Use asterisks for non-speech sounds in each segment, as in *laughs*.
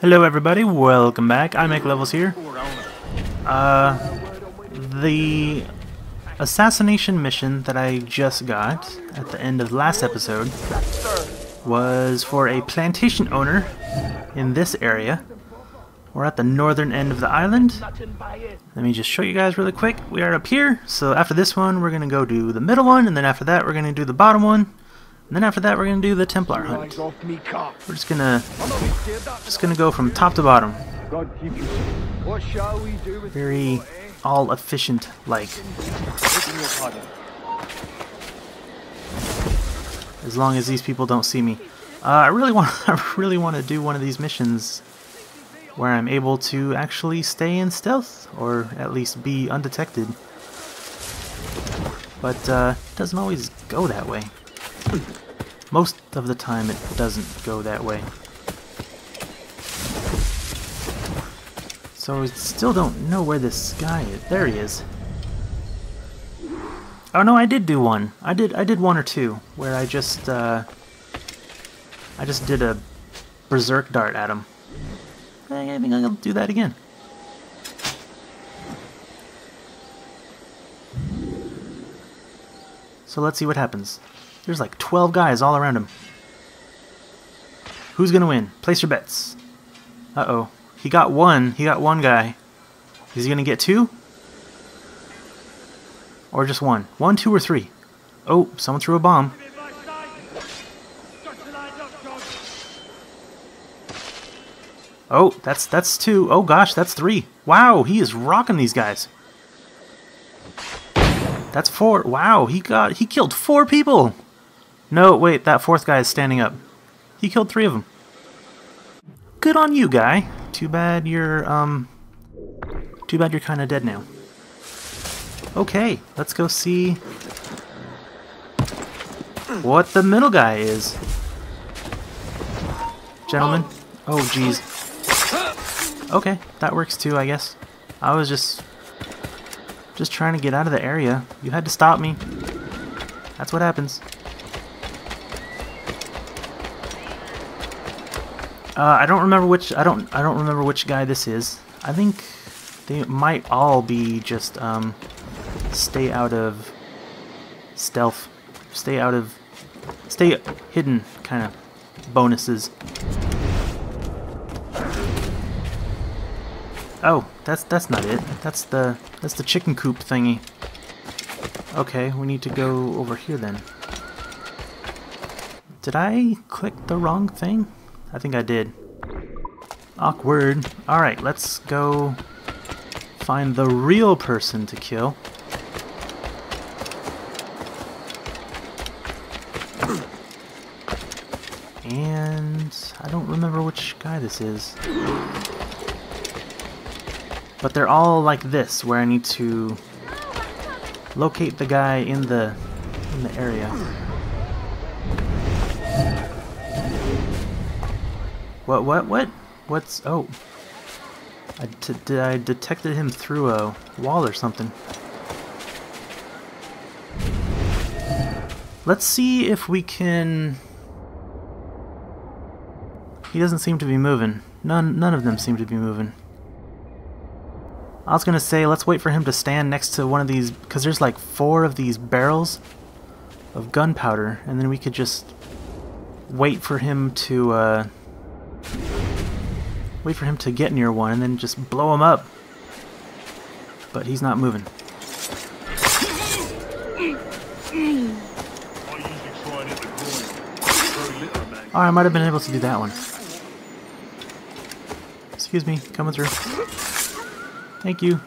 Hello everybody, welcome back. I make levels here. Uh, the assassination mission that I just got at the end of the last episode was for a plantation owner in this area. We're at the northern end of the island. Let me just show you guys really quick. We are up here, so after this one we're to go do the middle one, and then after that we're to do the bottom one. And then after that, we're gonna do the Templar hunt. We're just gonna just gonna go from top to bottom. Very all efficient like. As long as these people don't see me. Uh, I really *laughs* want I really want to do one of these missions where I'm able to actually stay in stealth or at least be undetected. But uh, it doesn't always go that way. Most of the time it doesn't go that way. So we still don't know where this guy is. There he is. Oh no, I did do one. I did I did one or two where I just uh I just did a berserk dart at him. I think I'll do that again. So let's see what happens. There's like 12 guys all around him. Who's gonna win? Place your bets. Uh-oh. He got one. He got one guy. Is he gonna get two? Or just one? One, two, or three? Oh, someone threw a bomb. Oh, that's that's two. Oh gosh, that's three. Wow, he is rocking these guys. That's four. Wow, he got he killed four people. No, wait, that fourth guy is standing up. He killed three of them. Good on you, guy. Too bad you're, um... Too bad you're kind of dead now. Okay, let's go see... What the middle guy is. Gentlemen. Oh, jeez. Okay, that works too, I guess. I was just... Just trying to get out of the area. You had to stop me. That's what happens. Uh, I don't remember which. I don't. I don't remember which guy this is. I think they might all be just um, stay out of stealth, stay out of, stay hidden kind of bonuses. Oh, that's that's not it. That's the that's the chicken coop thingy. Okay, we need to go over here then. Did I click the wrong thing? I think I did. Awkward. Alright, let's go find the real person to kill. And I don't remember which guy this is. But they're all like this, where I need to locate the guy in the in the area. What, what, what? What's... Oh. I, did I detected him through a wall or something. Let's see if we can... He doesn't seem to be moving. None, none of them seem to be moving. I was gonna say, let's wait for him to stand next to one of these, because there's like four of these barrels of gunpowder, and then we could just wait for him to, uh, Wait for him to get near one and then just blow him up. But he's not moving. Oh, I might have been able to do that one. Excuse me, coming through. Thank you.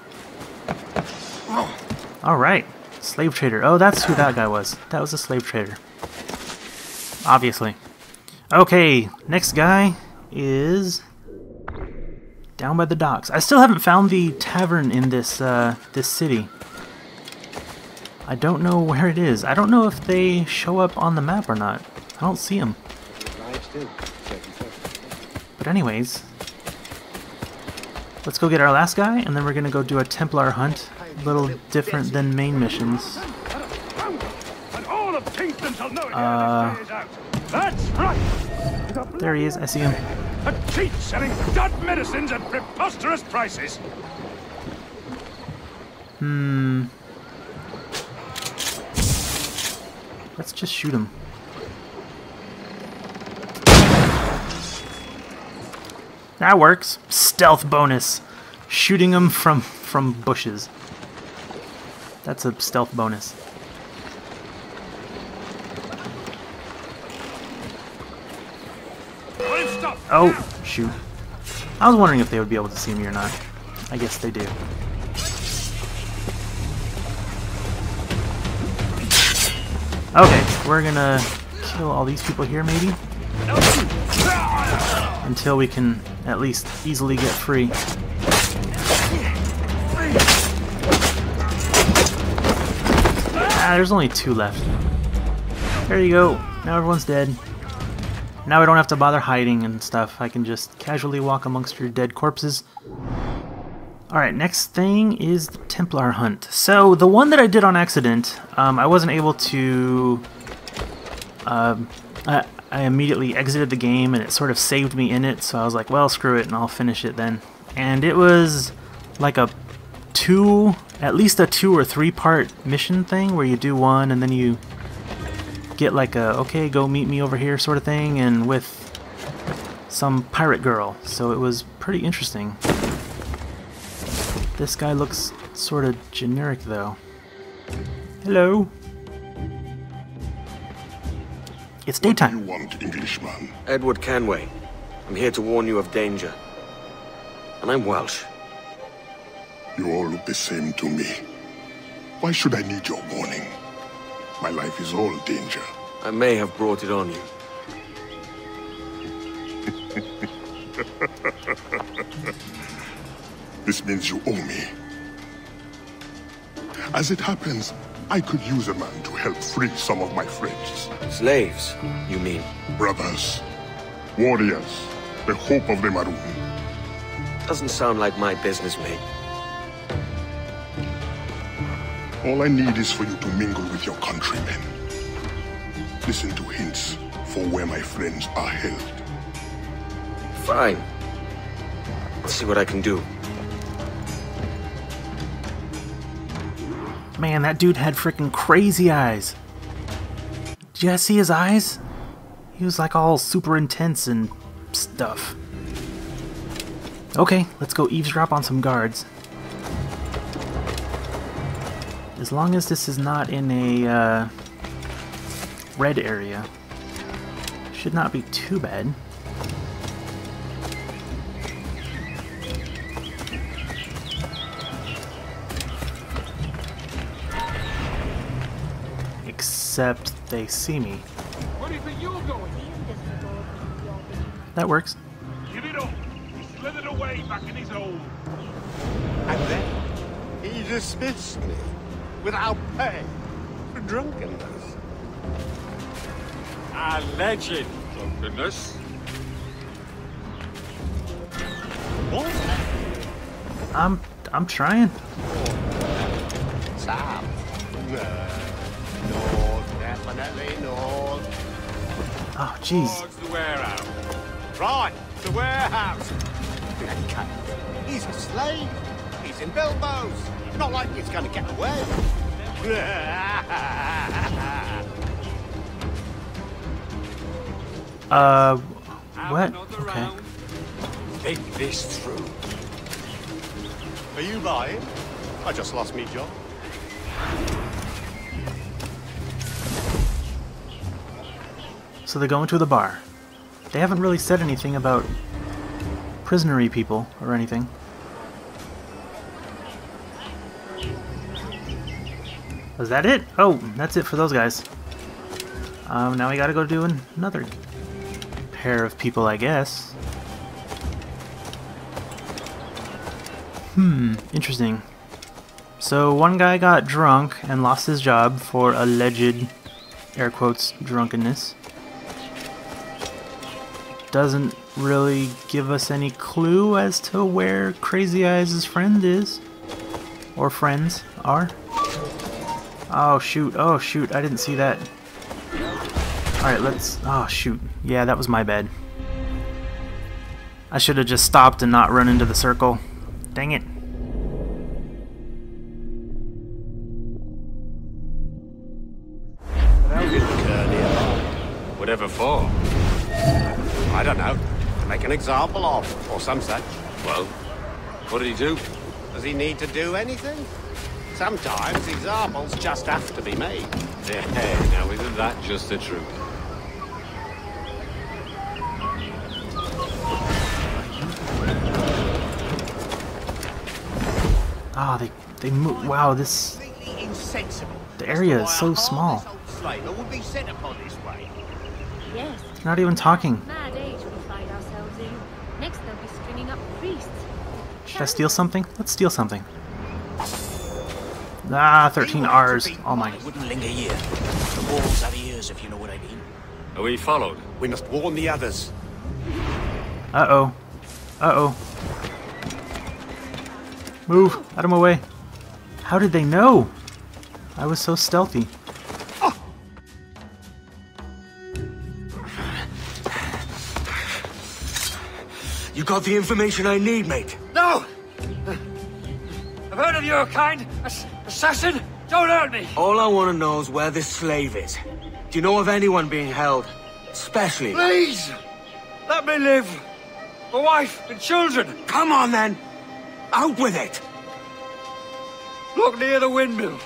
Alright, slave trader. Oh, that's who that guy was. That was a slave trader. Obviously. Okay, next guy is down by the docks. I still haven't found the tavern in this uh, this city. I don't know where it is. I don't know if they show up on the map or not. I don't see them. But anyways, let's go get our last guy, and then we're gonna go do a Templar hunt. A little different than main missions. Uh, there he is. I see him. A cheat selling dud medicines at preposterous prices. Hmm. Let's just shoot him. That works. Stealth bonus. Shooting him from from bushes. That's a stealth bonus. Oh, shoot. I was wondering if they would be able to see me or not. I guess they do. Okay, we're gonna kill all these people here, maybe? Until we can at least easily get free. Ah, there's only two left. There you go. Now everyone's dead. Now I don't have to bother hiding and stuff. I can just casually walk amongst your dead corpses. Alright, next thing is the Templar hunt. So, the one that I did on accident, um, I wasn't able to... Um, I, I immediately exited the game and it sort of saved me in it, so I was like, well, screw it, and I'll finish it then. And it was like a two, at least a two or three part mission thing where you do one and then you get like a, okay, go meet me over here sort of thing, and with some pirate girl. So it was pretty interesting. This guy looks sort of generic, though. Hello. It's daytime. What do you want, Englishman? Edward Kenway. I'm here to warn you of danger. And I'm Welsh. You all look the same to me. Why should I need your warning? My life is all danger. I may have brought it on you. *laughs* This means you owe me. As it happens, I could use a man to help free some of my friends. Slaves, you mean? Brothers, warriors, the hope of the Maroon. Doesn't sound like my business, mate. All I need is for you to mingle with your countrymen. Listen to hints for where my friends are held. Fine. Let's see what I can do. Man, that dude had freaking crazy eyes. Did you guys see his eyes? He was like all super intense and stuff. Okay, let's go eavesdrop on some guards. As long as this is not in a uh, red area, should not be too bad. Except they see me. Where do you going? That works. Give it up. He slithered away back in his hole. And then he dismissed me without pay for drunkenness. Alleged drunkenness. What? I'm I'm trying. Sam? No. Definitely north. Oh jeez. Towards the warehouse. Right, the warehouse. Okay. He's a slave. He's in Bilbo's. Not like it's gonna get away. *laughs* Uh, what? Okay. round. Think this through. Are you buying? I just lost me job. So they go into the bar. They haven't really said anything about prisonery people or anything. Was that it? Oh, that's it for those guys. Um, now we gotta go do an- another pair of people, I guess. Hmm, interesting. So one guy got drunk and lost his job for alleged, air quotes, drunkenness doesn't really give us any clue as to where Crazy Eyes' friend is. Or friends are. Oh shoot, oh shoot, I didn't see that. Alright, let's... Oh shoot. Yeah, that was my bad. I should have just stopped and not run into the circle. Dang it. How did Curly Whatever for? I don't know. To make an example of, or some such. Well, what did he do? Does he need to do anything? Sometimes examples just have to be made. Yeah, now isn't that just the truth? Ah, they they move. Wow, this The area is so small. harmless old slaver would be sent upon this way. Yes, not even talking. mad age we find ourselves in. Next they'll be stringing up priests. Should I steal something? Let's steal something. Ah, 13 R's. Oh my. wouldn't linger here. The walls have ears, if you know what I mean. Are we followed? We must warn the others. Uh oh. Uh oh. Move out of my way. How did they know? I was so stealthy. You got the information I need, mate. No! I've heard of your kind. Ass- assassin! Don't hurt me! All I want to know is where this slave is. Do you know of anyone being held? Especially... Please! Let me live! My wife and children! Come on, then! Out with it! Look near the windmill.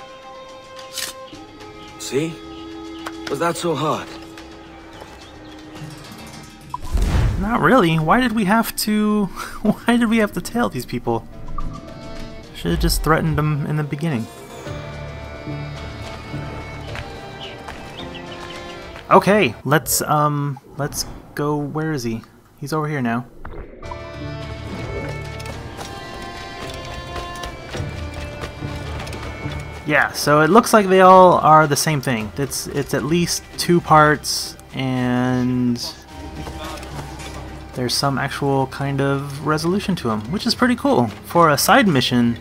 See? Was that so hard? Not really. Why did we have to... *laughs* Why did we have to tail these people? Should have just threatened them in the beginning. Okay, let's, um, let's go... Where is he? He's over here now. Yeah, so it looks like they all are the same thing. It's it's at least two parts and there's some actual kind of resolution to them, which is pretty cool. For a side mission,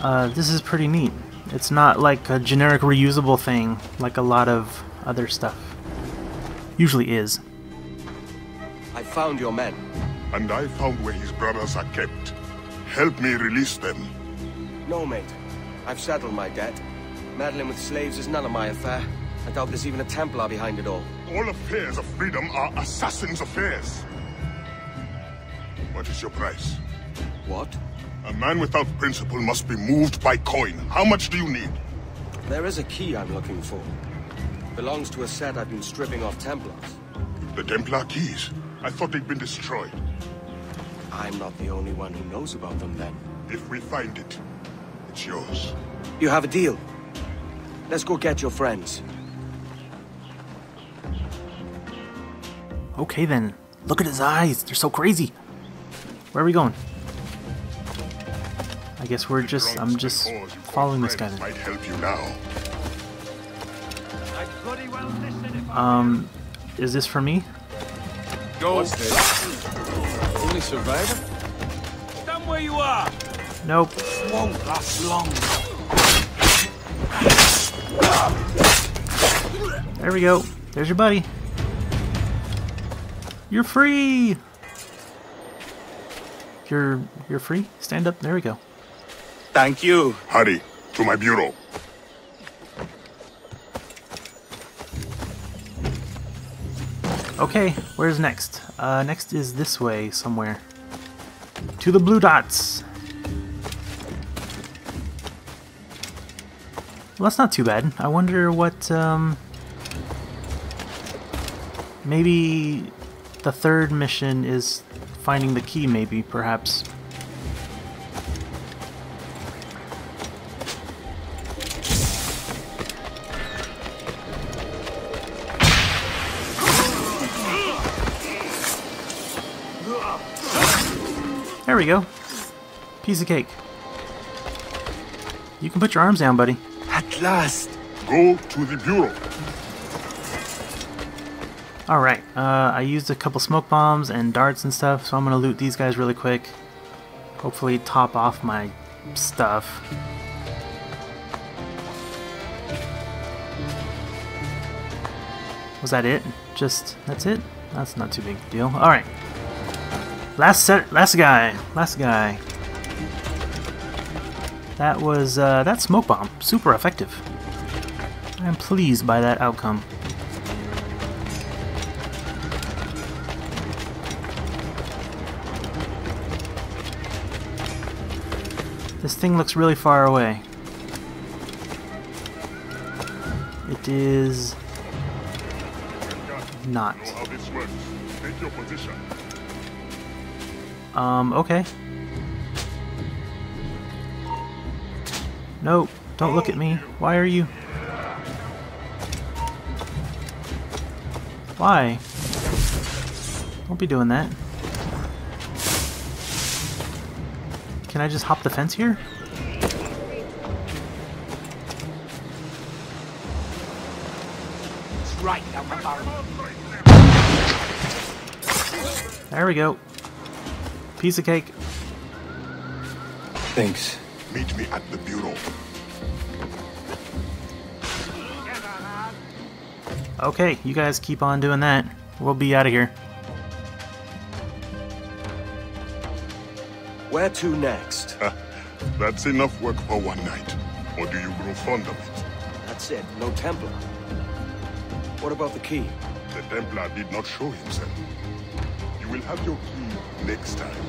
uh, this is pretty neat. It's not like a generic reusable thing like a lot of other stuff usually is. I found your men. And I found where his brothers are kept. Help me release them. No, mate. I've settled my debt. Meddling with slaves is none of my affair. I doubt there's even a Templar behind it all. All affairs of freedom are assassins' affairs. What is your price? What? A man without principle must be moved by coin. How much do you need? There is a key I'm looking for. Belongs to a set I've been stripping off Templars. The Templar keys. I thought they'd been destroyed. I'm not the only one who knows about them then. If we find it, it's yours. You have a deal. Let's go get your friends. Okay then. Look at his eyes. They're so crazy. Where are we going? I guess we're just I'm just Because you call following this guy then. Might help you now. Um is this for me? go. Only survivor? Stand where you are. Nope. Won't last long. There we go. There's your buddy. You're free. You're you're free. Stand up. There we go. Thank you. Hurry, to my bureau. Okay, where's next? Uh, next is this way somewhere. To the blue dots. Well, that's not too bad. I wonder what, um... Maybe the third mission is finding the key, maybe, perhaps. There we go. Piece of cake. You can put your arms down, buddy. At last! Go to the bureau. Alright, uh, I used a couple smoke bombs and darts and stuff, so I'm gonna loot these guys really quick. Hopefully top off my stuff. Was that it? Just, that's it? That's not too big a deal. Alright. Last set, last guy, last guy. That was uh, that smoke bomb, super effective. I'm pleased by that outcome. This thing looks really far away. It is not. Um, okay. No, don't look at me. Why are you? Why? Don't be doing that. Can I just hop the fence here? Right down my barrel. There we go. Piece of cake. Thanks. Meet me at the bureau. Okay, you guys keep on doing that. We'll be out of here. Where to next? *laughs* That's enough work for one night. Or do you grow fond of it? That's it. No Templar. What about the key? The Templar did not show himself. You will have your key next time.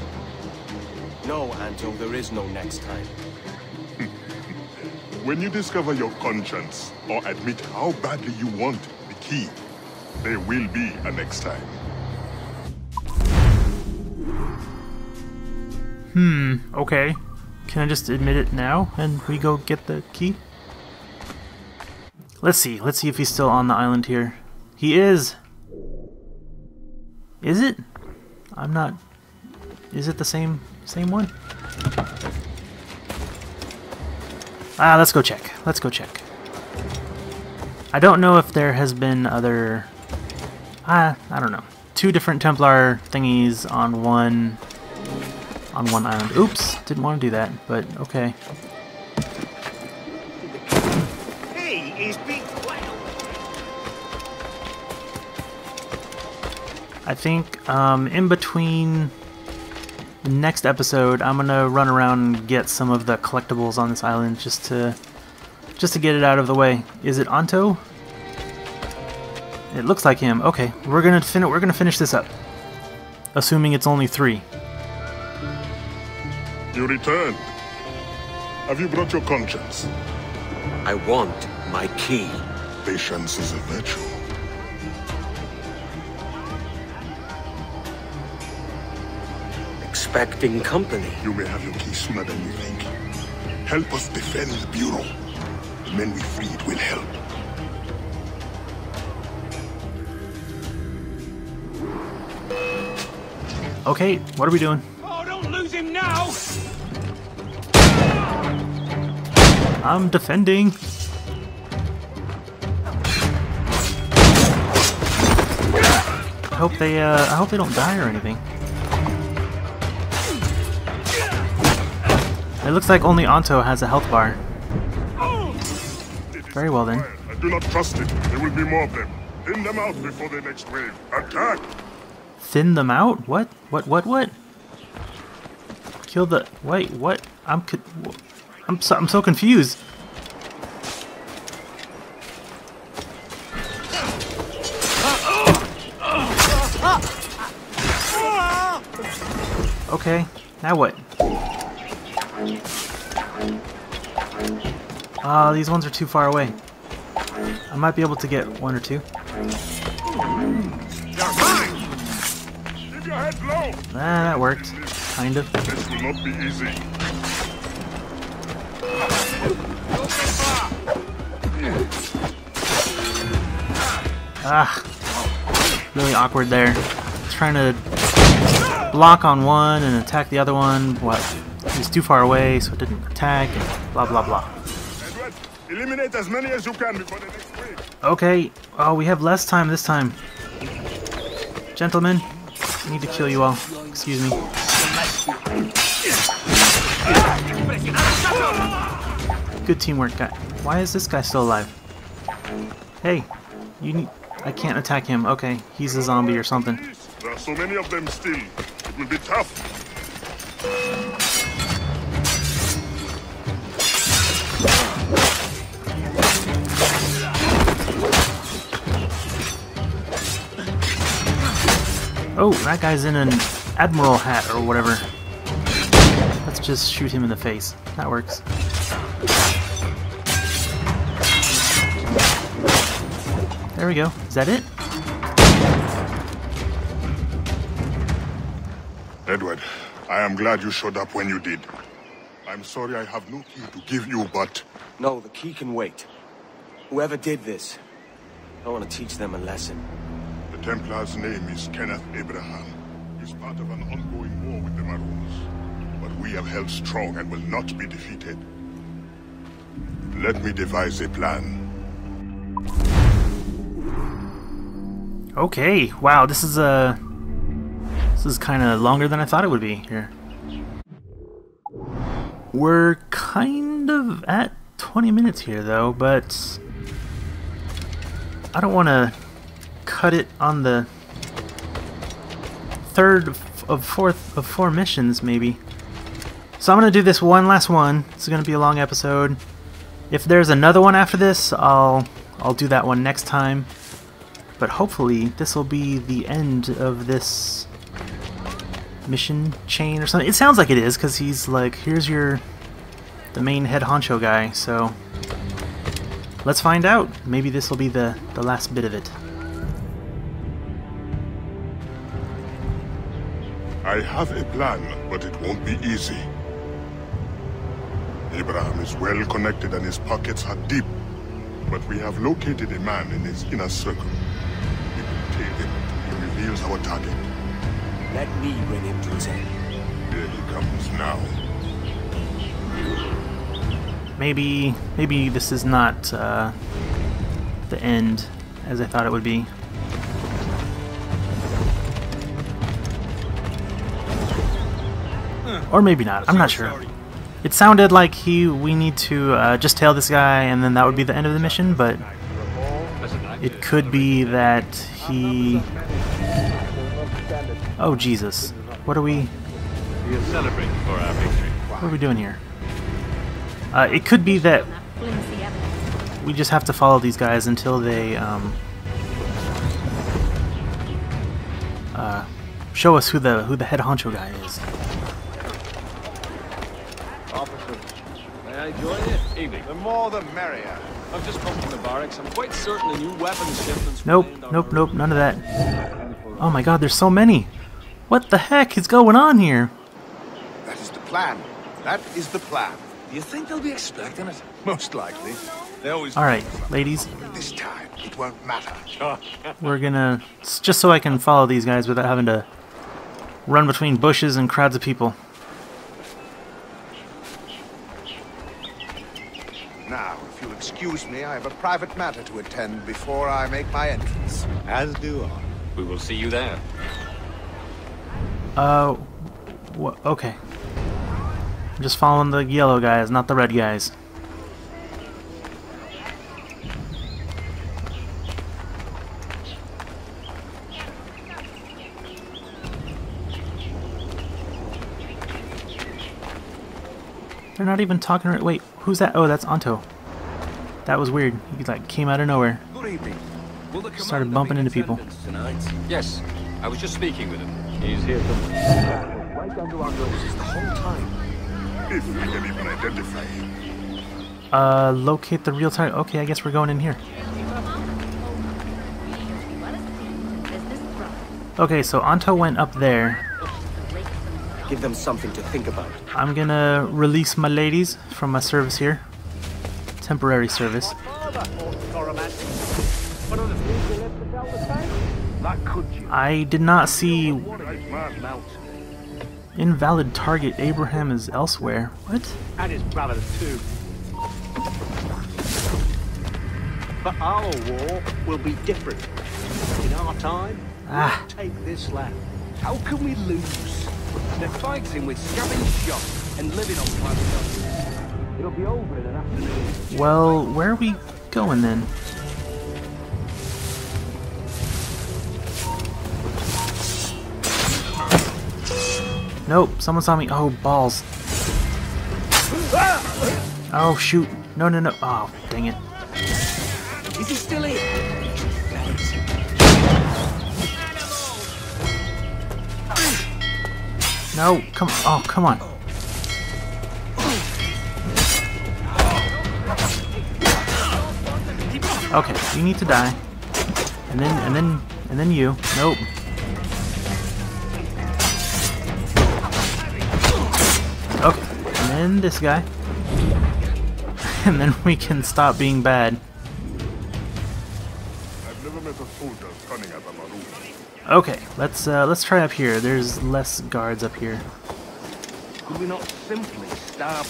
No, Anto, there is no next time. *laughs* When you discover your conscience, or admit how badly you want the key, there will be a next time. Hmm, okay. Can I just admit it now and we go get the key? Let's see. Let's see if he's still on the island here. He is! Is it? I'm not... Is it the same same one? Ah, let's go check. Let's go check. I don't know if there has been other... Ah, I don't know. Two different Templar thingies on one on one island. Oops, didn't want to do that, but okay. He is big. I think um, in between next episode, I'm gonna run around and get some of the collectibles on this island just to just to get it out of the way. Is it Anto? It looks like him. Okay, we're gonna fin we're gonna finish this up, assuming it's only three. You returned. Have you brought your conscience? I want my key. Patience is a virtue. Expecting company. You may have your key sooner than you think. Help us defend the Bureau. The men we freed will help. Okay, what are we doing? Oh, don't lose him now! I'm defending. I hope they uh I hope they don't die or anything. It looks like only Anto has a health bar. Very well then. I do not trust it. There will be more of them. Thin them out before the next wave. Attack! Thin them out? What? What? What? What? Kill the. Wait. What? I'm. I'm so. I'm so confused. Okay. Now what? Ah, these ones are too far away. I might be able to get one or two. Ah, that worked. Kind of. This will not be easy. Ah, really awkward there. Trying to block on one and attack the other one. What? He's too far away, so it didn't attack. Blah blah blah. Eliminate as many as you can before the next wave. Okay. Oh, we have less time this time. Gentlemen, I need to kill you all. Excuse me. Good teamwork, guy. Why is this guy still alive? Hey, you need. I can't attack him. Okay, he's a zombie or something. There are so many of them still. It will be tough. Oh, that guy's in an admiral hat or whatever. Let's just shoot him in the face. That works. There we go. Is that it? Edward, I am glad you showed up when you did. I'm sorry I have no key to give you, but No, the key can wait. Whoever did this, I want to teach them a lesson. Templar's name is Kenneth Abraham. He's part of an ongoing war with the Maroons. But we have held strong and will not be defeated. Let me devise a plan. Okay. Wow, this is Uh, this is kind of longer than I thought it would be here. We're kind of at 20 minutes here though, but I don't want to cut it on the third of fourth of four missions maybe. So I'm gonna do this one last one. This is gonna be a long episode. If there's another one after this, I'll I'll do that one next time. But hopefully this will be the end of this mission chain or something. It sounds like it is because he's like, here's your the main head honcho guy. So let's find out. Maybe this will be the the last bit of it. I have a plan, but it won't be easy. Abraham is well connected and his pockets are deep. But we have located a man in his inner circle. We will tail him until he reveals our target. Let me bring him to his end. Here he comes now. Maybe maybe this is not uh, the end as I thought it would be. Or maybe not. I'm not sure. It sounded like he we need to uh, just tail this guy and then that would be the end of the mission, but it could be that he. Oh Jesus! What are we? What are we doing here? Uh, it could be that we just have to follow these guys until they um, uh, show us who the who the head honcho guy is. Officer, may I join you? Evening. The more the merrier. I've just come from the barracks. I'm quite certain a new weapons shipment's Nope, planned on nope, our- nope, none of that. Oh my God, there's so many. What the heck is going on here? That is the plan. That is the plan. Do you think they'll be expecting it? Most likely. They always All right, ladies, this time, it won't matter. *laughs* we're gonna just so I can follow these guys without having to run between bushes and crowds of people. Now, if you'll excuse me, I have a private matter to attend before I make my entrance. As do I. We will see you there. Uh, wha okay. I'm just following the yellow guys, not the red guys. They're not even talking right. Wait, who's that? Oh, that's Anto. That was weird. He like came out of nowhere. Good evening. Will the Started bumping be into people. Tonight? Yes. I was just speaking with him. He's here to... Right under our noses the whole time. If we can even identify him. Uh, locate the real target. Okay, I guess we're going in here. Okay, so Anto went up there. Give them something to think about. I'm gonna release my ladies from my service here. Temporary service. That could you. I did not see Right man mount. invalid target. Abraham is elsewhere. What? And his brother too. But our war will be different. In our time, Ah. we'll take this land. How can we lose? They're fighting with scavenged shot and living on private. It'll be over in an afternoon. Well, where are we going then? Nope, someone saw me. Oh, balls. Oh, shoot. No, no, no. Oh, dang it. Is he still here? No, come on. Oh, come on. Okay, you need to die. And then, and then, and then you. Nope. Okay, and then this guy. *laughs* And then we can stop being bad. I've never met a soldier as cunning as a Maroon. Okay, let's uh, let's try up here. There's less guards up here. Could we not simply starve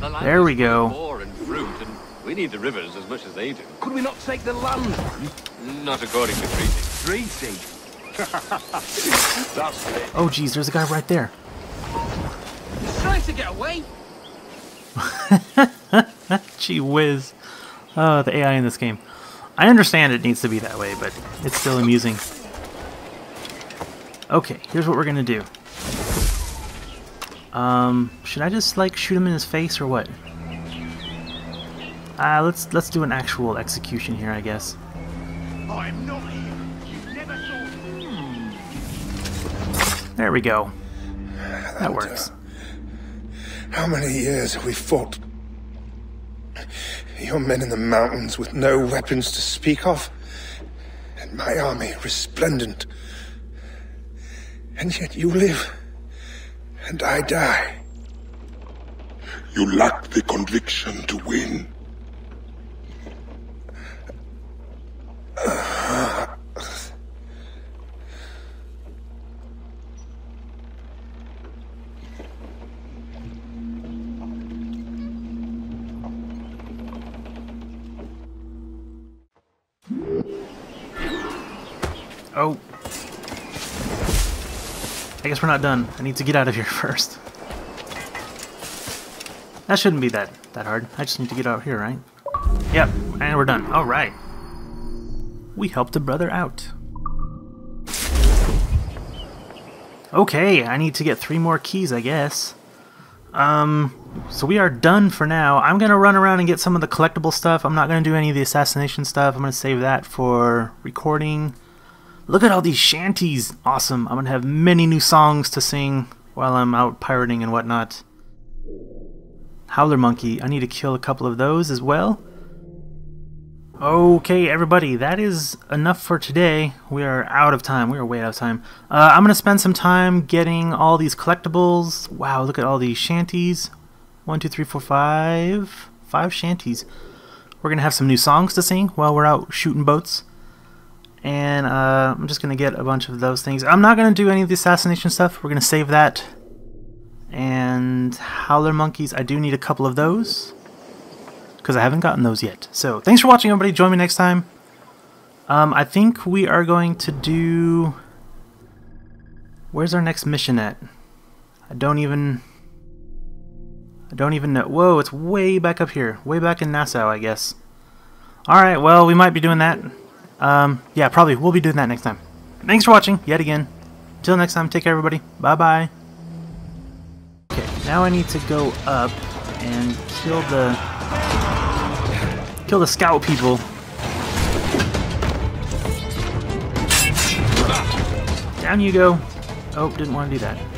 The There we is full of go. Ore and fruit, and we need the rivers as much as they do. Could we not take the land? Not according to treaty. Treaty. *laughs* That's it. Oh, geez, there's a guy right there. He's trying to get away. *laughs* Gee whiz. Oh, the AI in this game. I understand it needs to be that way, but it's still amusing. Okay, here's what we're gonna do. Um, should I just like shoot him in his face or what? Ah, let's let's do an actual execution here, I guess. I'm not here. You never saw. There we go. That works. How many years have we fought? Your men in the mountains with no weapons to speak of, and my army resplendent. And yet you live, and I die. You lack the conviction to win. Oh. I guess we're not done. I need to get out of here *laughs* first. That shouldn't be that that hard. I just need to get out here, right? Yep, and we're done. All right. We helped a brother out. Okay, I need to get three more keys, I guess. Um, so we are done for now. I'm gonna run around and get some of the collectible stuff. I'm not gonna do any of the assassination stuff. I'm gonna save that for recording. Look at all these shanties. Awesome. I'm going to have many new songs to sing while I'm out pirating and whatnot. Howler Monkey. I need to kill a couple of those as well. Okay, everybody, that is enough for today. We are out of time. We are way out of time. Uh, I'm going to spend some time getting all these collectibles. Wow, look at all these shanties. One, two, three, four, five. Five shanties. We're going to have some new songs to sing while we're out shooting boats and uh, I'm just gonna get a bunch of those things. I'm not gonna do any of the assassination stuff. We're gonna save that. And Howler Monkeys, I do need a couple of those because I haven't gotten those yet. So thanks for watching, everybody. Join me next time. Um, I think we are going to do. Where's our next mission at? I don't even. I don't even know. Whoa, it's way back up here. Way back in Nassau, I guess. Alright, well, we might be doing that. Um, yeah, probably. We'll be doing that next time. Thanks for watching, yet again. Until next time, take care, everybody. Bye-bye. Okay, now I need to go up and kill the... Kill the scout people. Down you go. Oh, didn't want to do that.